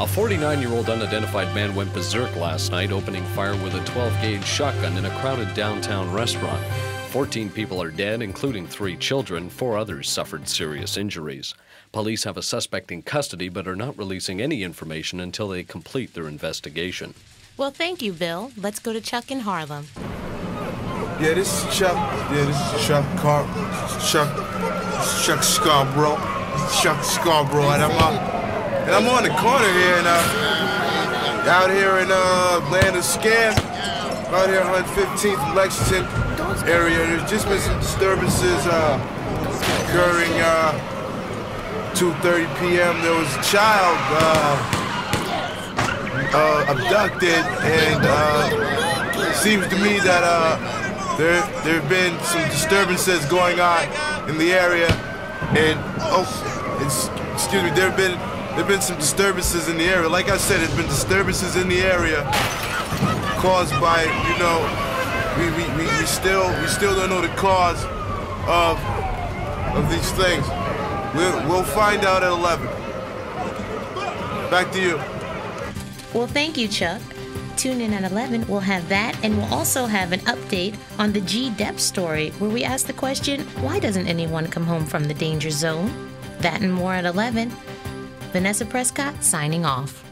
A 49 year old unidentified man went berserk last night, opening fire with a 12 gauge shotgun in a crowded downtown restaurant. 14 people are dead, including three children. Four others suffered serious injuries. Police have a suspect in custody but are not releasing any information until they complete their investigation. Well, thank you, Bill. Let's go to Chuck in Harlem. Yeah, this is Chuck. Yeah, this is Chuck Car. Chuck. Chuck Scarborough. Chuck Scarborough, and I'm uh, and I'm on the corner here, and uh, out here in uh, land of scam, out here on 15th Lexington area. There's just been some disturbances uh, occurring. Uh, 2:30 p.m. There was a child uh, uh, abducted, and uh, it seems to me that uh, there there have been some disturbances going on in the area, and oh, excuse me, there have been there have been some disturbances in the area. Like I said, there's been disturbances in the area caused by you know we, we, we, we still we still don't know the cause of of these things. We'll, we'll find out at 11. Back to you. Well, thank you, Chuck. Tune in at 11. We'll have that, and we'll also have an update on the G. Dep story, where we ask the question why doesn't anyone come home from the danger zone? That and more at 11. Vanessa Prescott signing off.